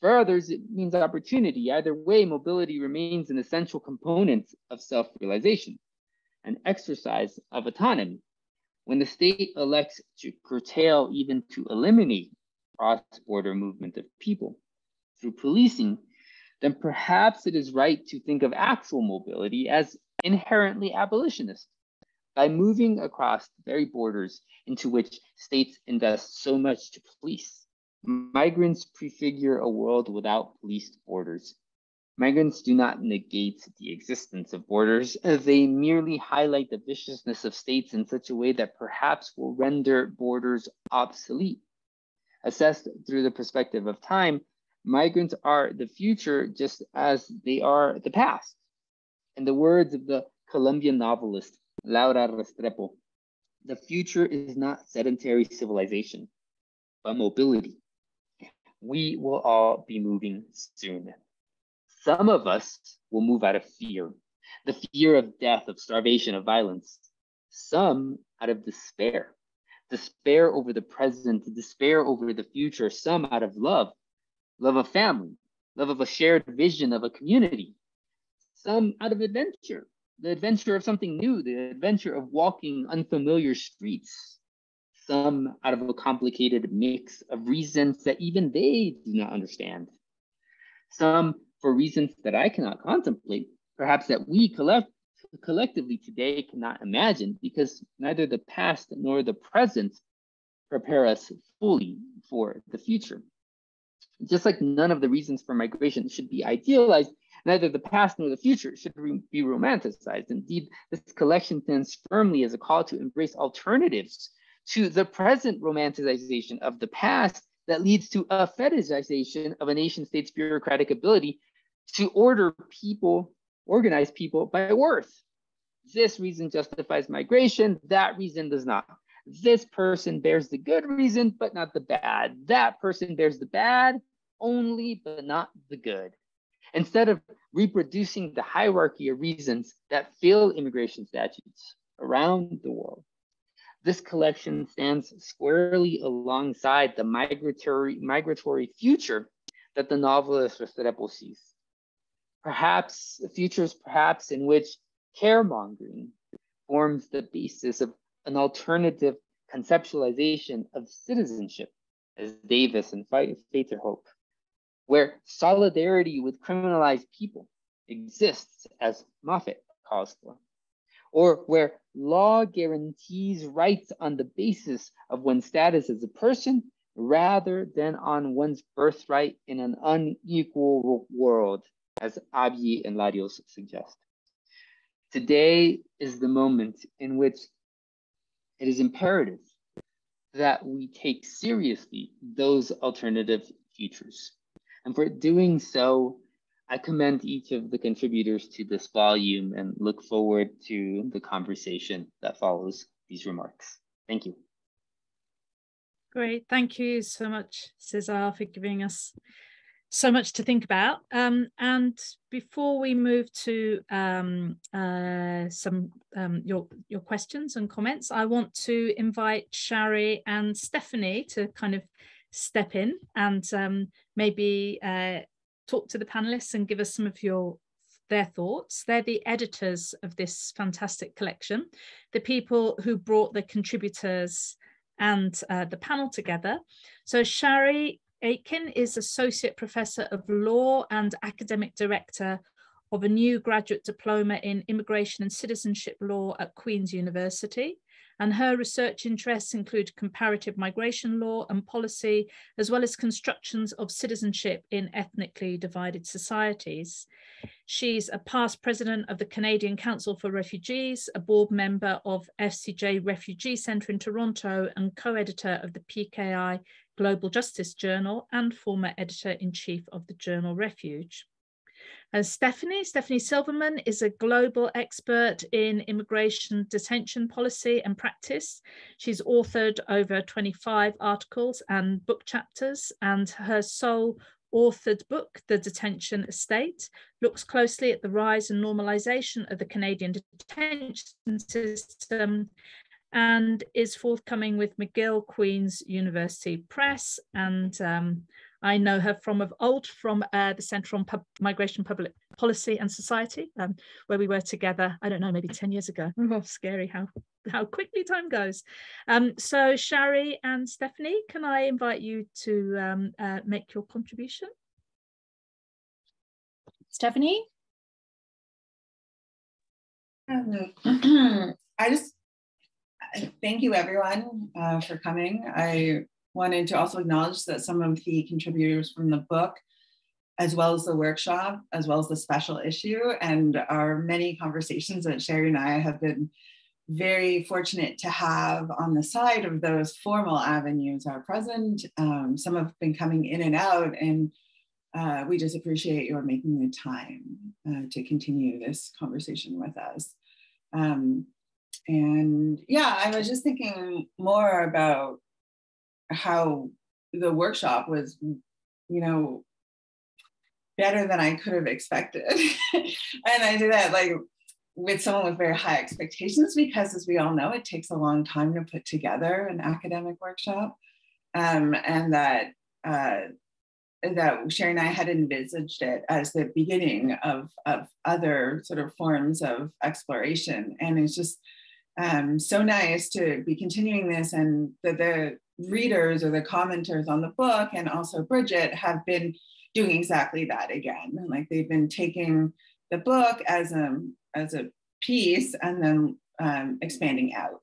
For others, it means opportunity. Either way, mobility remains an essential component of self realization, an exercise of autonomy. When the state elects to curtail, even to eliminate cross border movement of people through policing, then perhaps it is right to think of actual mobility as inherently abolitionist. By moving across the very borders into which states invest so much to police, Migrants prefigure a world without policed borders. Migrants do not negate the existence of borders, they merely highlight the viciousness of states in such a way that perhaps will render borders obsolete. Assessed through the perspective of time, migrants are the future just as they are the past. In the words of the Colombian novelist Laura Restrepo, the future is not sedentary civilization, but mobility we will all be moving soon. Some of us will move out of fear, the fear of death, of starvation, of violence. Some out of despair, despair over the present, despair over the future. Some out of love, love of family, love of a shared vision of a community. Some out of adventure, the adventure of something new, the adventure of walking unfamiliar streets some out of a complicated mix of reasons that even they do not understand. Some for reasons that I cannot contemplate, perhaps that we collect, collectively today cannot imagine, because neither the past nor the present prepare us fully for the future. Just like none of the reasons for migration should be idealized, neither the past nor the future should be romanticized. Indeed, this collection stands firmly as a call to embrace alternatives to the present romanticization of the past that leads to a fetishization of a nation state's bureaucratic ability to order people, organize people by worth. This reason justifies migration, that reason does not. This person bears the good reason, but not the bad. That person bears the bad only, but not the good. Instead of reproducing the hierarchy of reasons that fill immigration statutes around the world, this collection stands squarely alongside the migratory, migratory future that the novelist Restrepo sees. Perhaps futures, perhaps in which caremongering forms the basis of an alternative conceptualization of citizenship, as Davis and hope, where solidarity with criminalized people exists, as Moffat calls for or where law guarantees rights on the basis of one's status as a person rather than on one's birthright in an unequal world, as Abye and Larios suggest. Today is the moment in which it is imperative that we take seriously those alternative futures. And for doing so, I commend each of the contributors to this volume and look forward to the conversation that follows these remarks. Thank you. Great. Thank you so much, Cesar, for giving us so much to think about. Um, and before we move to um, uh, some um, your your questions and comments, I want to invite Sharry and Stephanie to kind of step in and um, maybe uh, talk to the panelists and give us some of your their thoughts. They're the editors of this fantastic collection, the people who brought the contributors and uh, the panel together. So Sharry Aiken is Associate Professor of Law and Academic Director of a new graduate diploma in Immigration and Citizenship Law at Queen's University. And her research interests include comparative migration law and policy, as well as constructions of citizenship in ethnically divided societies. She's a past president of the Canadian Council for Refugees, a board member of FCJ Refugee Centre in Toronto, and co editor of the PKI Global Justice Journal and former editor in chief of the journal Refuge. As Stephanie, Stephanie Silverman is a global expert in immigration detention policy and practice. She's authored over 25 articles and book chapters, and her sole authored book, The Detention Estate, looks closely at the rise and normalization of the Canadian detention system and is forthcoming with McGill Queen's University Press. And um, I know her from of old from uh, the Centre on Pub Migration Public Policy and Society, um, where we were together, I don't know, maybe 10 years ago. Oh, scary how, how quickly time goes. Um, so Sharry and Stephanie, can I invite you to um, uh, make your contribution? Stephanie? I just thank you everyone uh, for coming. I wanted to also acknowledge that some of the contributors from the book, as well as the workshop, as well as the special issue, and our many conversations that Sharry and I have been very fortunate to have on the side of those formal avenues are present. Um, some have been coming in and out, and uh, we just appreciate your making the time uh, to continue this conversation with us. Um, and yeah, I was just thinking more about how the workshop was, you know, better than I could have expected. and I did that like with someone with very high expectations because, as we all know, it takes a long time to put together an academic workshop. Um, and that uh, that Sharry and I had envisaged it as the beginning of, of other sort of forms of exploration. And it's just um, so nice to be continuing this and that the readers or the commenters on the book and also Bridget have been doing exactly that again. Like they've been taking the book as a, as a piece and then um, expanding out.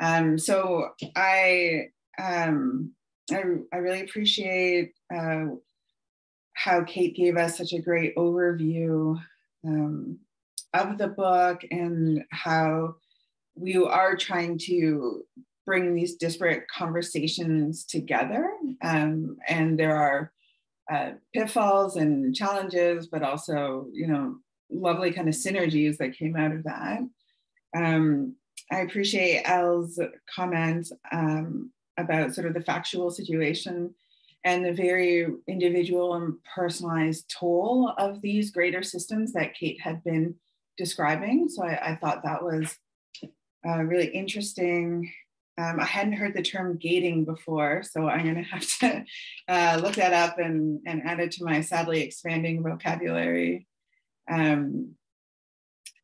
Um, so I, um, I, I, really appreciate uh, how Kate gave us such a great overview um, of the book and how we are trying to bring these disparate conversations together. Um, and there are uh, pitfalls and challenges, but also, you know, lovely kind of synergies that came out of that. Um, I appreciate El's comment um, about sort of the factual situation and the very individual and personalized toll of these greater systems that Kate had been describing. So I, I thought that was uh, really interesting. Um, I hadn't heard the term gating before, so I'm going to have to uh, look that up and, and add it to my sadly expanding vocabulary. Um,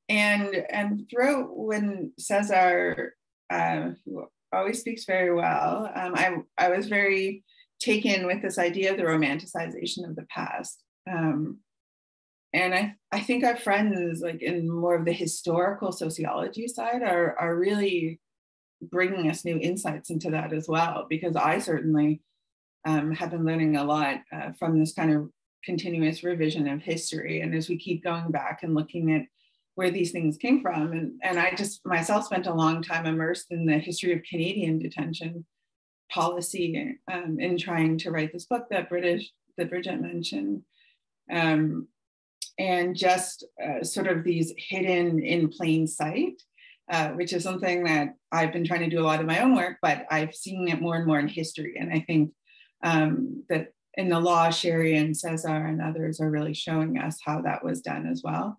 and and throughout when Cesar, uh, who always speaks very well, um, I, I was very taken with this idea of the romanticization of the past. Um, and I, I think our friends like in more of the historical sociology side are, are really bringing us new insights into that as well because i certainly um, have been learning a lot uh, from this kind of continuous revision of history. And as we keep going back and looking at where these things came from and, and i just myself spent a long time immersed in the history of canadian detention policy um, in trying to write this book that british that bridget mentioned. Um, and just uh, sort of these hidden in plain sight, uh, which is something that I've been trying to do a lot of my own work, but I've seen it more and more in history. And I think um, that in the law, Sharry and Cesar and others are really showing us how that was done as well.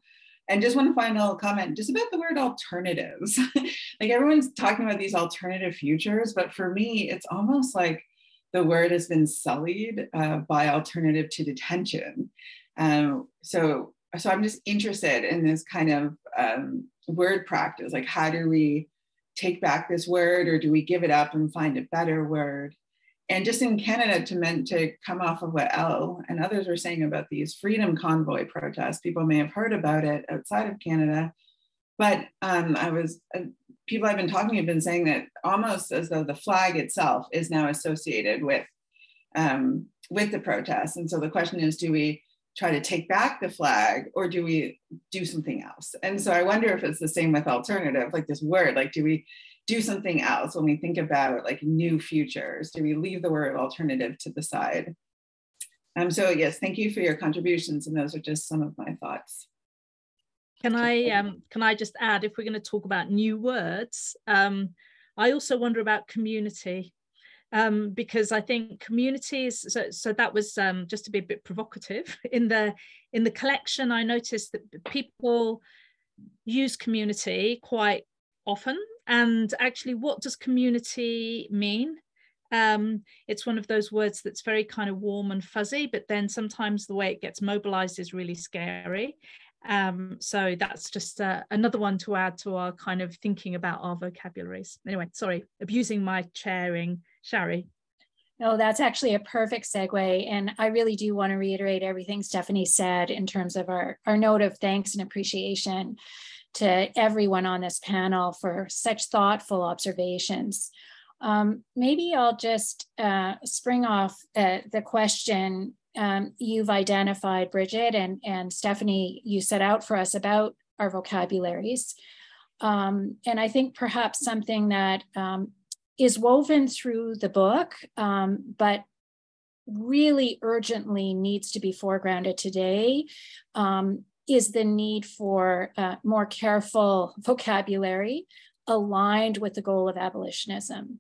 And just one final comment, just about the word alternatives. like everyone's talking about these alternative futures, but for me, it's almost like the word has been sullied uh, by alternative to detention. Um, so, so I'm just interested in this kind of um, word practice. Like, how do we take back this word, or do we give it up and find a better word? And just in Canada, to meant to come off of what El and others were saying about these freedom convoy protests, people may have heard about it outside of Canada, but um, I was uh, people I've been talking have been saying that almost as though the flag itself is now associated with um, with the protests. And so the question is, do we try to take back the flag or do we do something else? And so I wonder if it's the same with alternative, like this word, like do we do something else when we think about like new futures? Do we leave the word alternative to the side? Um, so yes, thank you for your contributions. And those are just some of my thoughts. Can I um, can I just add, if we're going to talk about new words, um, I also wonder about community um, because I think communities. So, so that was um, just to be a bit provocative in the in the collection. I noticed that people use community quite often, and actually, what does community mean? Um, it's one of those words that's very kind of warm and fuzzy, but then sometimes the way it gets mobilized is really scary. Um, so that's just uh, another one to add to our kind of thinking about our vocabularies. Anyway, sorry, abusing my chairing, Sharry. No, that's actually a perfect segue. And I really do want to reiterate everything Stephanie said in terms of our, our note of thanks and appreciation to everyone on this panel for such thoughtful observations. Um, maybe I'll just uh, spring off uh, the question um, you've identified, Bridget, and, and Stephanie, you set out for us about our vocabularies. Um, and I think perhaps something that um, is woven through the book, um, but really urgently needs to be foregrounded today um, is the need for uh, more careful vocabulary aligned with the goal of abolitionism.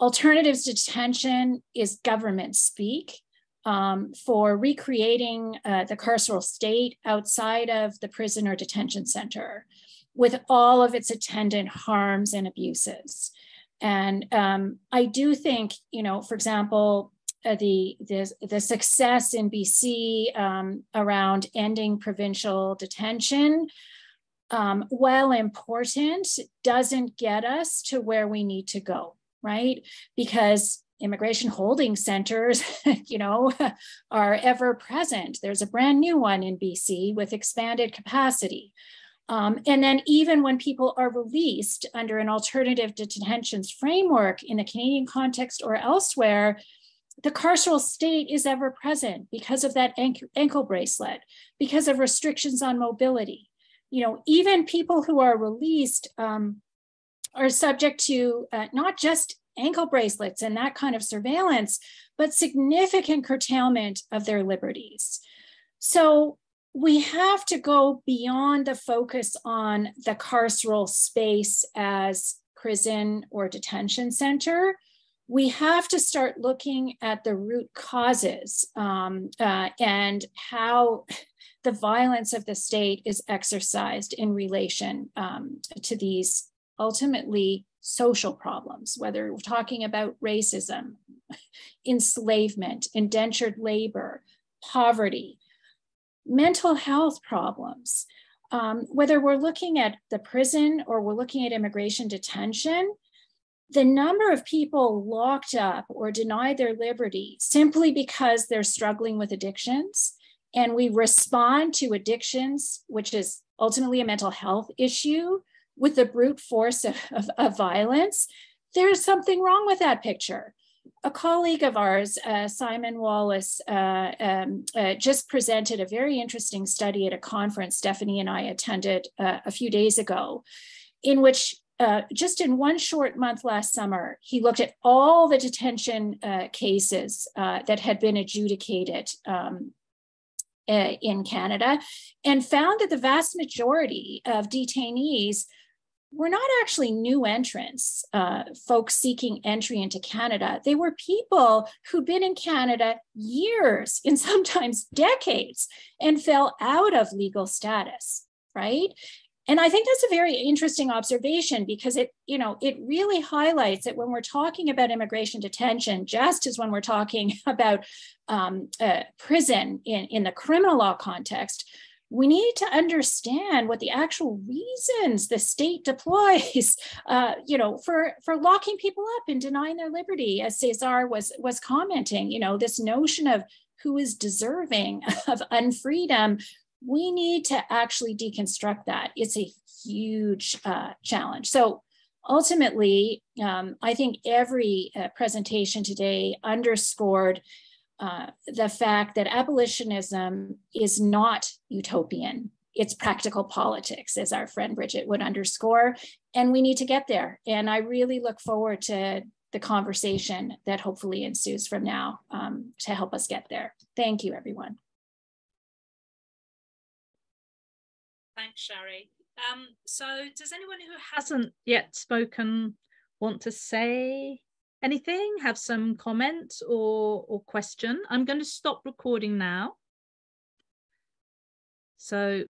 Alternatives to detention is government speak um, for recreating uh, the carceral state outside of the prison or detention center with all of its attendant harms and abuses. And um, I do think, you know, for example, uh, the, the, the success in BC um, around ending provincial detention, um, while important, doesn't get us to where we need to go, right? Because immigration holding centers, you know, are ever present. There's a brand new one in BC with expanded capacity. Um, and then even when people are released under an alternative to detentions framework in the Canadian context or elsewhere, the carceral state is ever present because of that ankle bracelet, because of restrictions on mobility. You know, even people who are released um, are subject to uh, not just ankle bracelets and that kind of surveillance, but significant curtailment of their liberties. So we have to go beyond the focus on the carceral space as prison or detention center. We have to start looking at the root causes um, uh, and how the violence of the state is exercised in relation um, to these ultimately social problems, whether we're talking about racism, enslavement, indentured labor, poverty, mental health problems. Um, whether we're looking at the prison or we're looking at immigration detention, the number of people locked up or denied their liberty simply because they're struggling with addictions, and we respond to addictions, which is ultimately a mental health issue, with the brute force of, of, of violence, there's something wrong with that picture. A colleague of ours, uh, Simon Wallace, uh, um, uh, just presented a very interesting study at a conference Stephanie and I attended uh, a few days ago, in which uh, just in one short month last summer, he looked at all the detention uh, cases that had been adjudicated um, in Canada and found that the vast majority of detainees were not actually new entrants, uh, folks seeking entry into Canada. They were people who'd been in Canada years and sometimes decades and fell out of legal status, right? And I think that's a very interesting observation because it, you know, it really highlights that when we're talking about immigration detention, just as when we're talking about um, uh, prison in, in the criminal law context, we need to understand what the actual reasons the state deploys, uh, you know, for for locking people up and denying their liberty, as Cesar was was commenting. You know, this notion of who is deserving of unfreedom. We need to actually deconstruct that. It's a huge uh, challenge. So ultimately, um, I think every uh, presentation today underscored uh, the fact that abolitionism is not utopian. It's practical politics, as our friend Bridget would underscore. And we need to get there. And I really look forward to the conversation that hopefully ensues from now um, to help us get there. Thank you, everyone. Thanks, Sharry. Um, so does anyone who hasn't yet spoken want to say anything, have some comment or, or question. I'm going to stop recording now. So